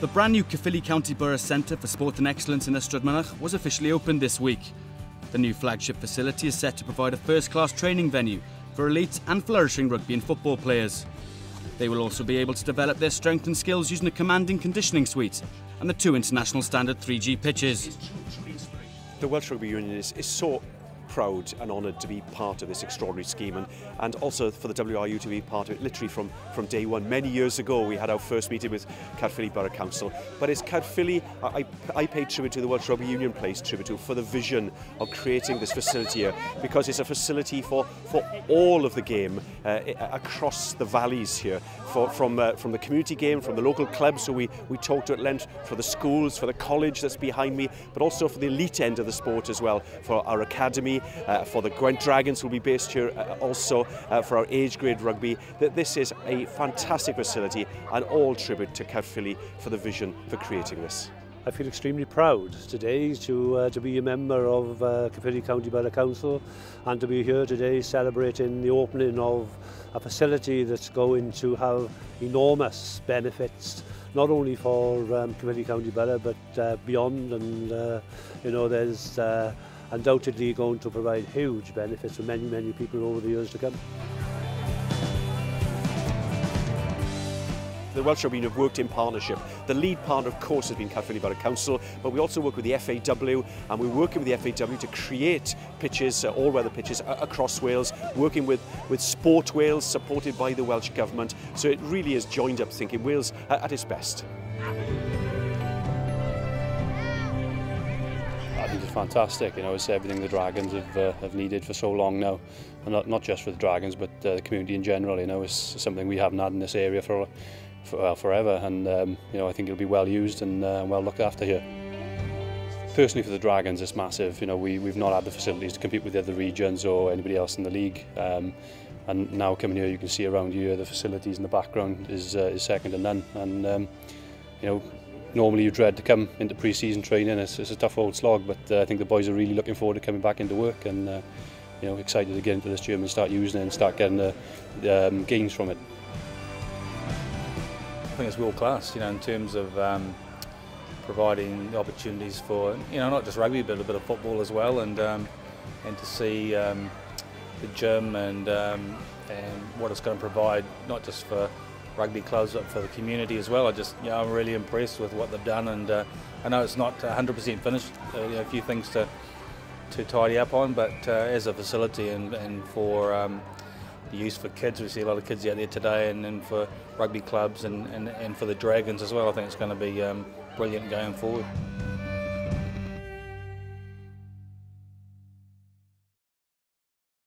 The brand new Caerphilly County Borough Centre for Sporting Excellence in Ystrad was officially opened this week. The new flagship facility is set to provide a first-class training venue for elite and flourishing rugby and football players. They will also be able to develop their strength and skills using a commanding conditioning suite and the two international standard 3G pitches. The Welsh Rugby Union is, is so proud and honoured to be part of this extraordinary scheme. And, and also for the WRU to be part of it literally from, from day one. Many years ago we had our first meeting with Caerphilly Borough Council. But it's Caerphilly, I, I paid tribute to the Welsh Rugby Union place tribute to for the vision of creating this facility here because it's a facility for, for all of the game uh, across the valleys here for, from, uh, from the community game, from the local clubs so we, we talked to at length for the schools, for the college that's behind me but also for the elite end of the sport as well for our academy uh, for the Gwent Dragons who will be based here uh, also uh, for our age grade rugby, that this is a fantastic facility and all tribute to Caerphilly for the vision for creating this. I feel extremely proud today to uh, to be a member of uh, Caerphilly County Borough Council and to be here today celebrating the opening of a facility that's going to have enormous benefits not only for um, Caerphilly County Borough but uh, beyond and uh, you know there's uh, undoubtedly going to provide huge benefits for many, many people over the years to come. The Welsh Rugby have worked in partnership. The lead partner, of course, has been Caerphilly Borough Council, but we also work with the FAW, and we're working with the FAW to create pitches, uh, all-weather pitches, uh, across Wales, working with, with Sport Wales, supported by the Welsh Government. So it really is joined up thinking Wales uh, at its best. happened is fantastic. You know, it's everything the Dragons have, uh, have needed for so long now. And not, not just for the Dragons, but uh, the community in general. You know, it's something we haven't had in this area for, for well, forever. And, um, you know, I think it'll be well used and uh, well looked after here. Personally for the Dragons, it's massive. You know, we, we've not had the facilities to compete with the other regions or anybody else in the league. Um, and now coming here, you can see around here the facilities in the background is, uh, is second to none. And, um, you know, normally you dread to come into pre-season training. It's, it's a tough old slog, but uh, I think the boys are really looking forward to coming back into work and uh, you know excited to get into this gym and start using it and start getting the, the um, gains from it. I think it's world class, you know, in terms of um, providing opportunities for you know not just rugby but a bit of football as well, and um, and to see um, the gym and um, and what it's going to provide not just for rugby clubs, but for the community as well. I just, you know, I'm really impressed with what they've done, and uh, I know it's not 100% finished. Uh, you know, a few things to to tidy up on, but uh, as a facility and, and for um, the use for kids, we see a lot of kids out there today, and, and for rugby clubs and, and, and for the Dragons as well. I think it's going to be um, brilliant going forward.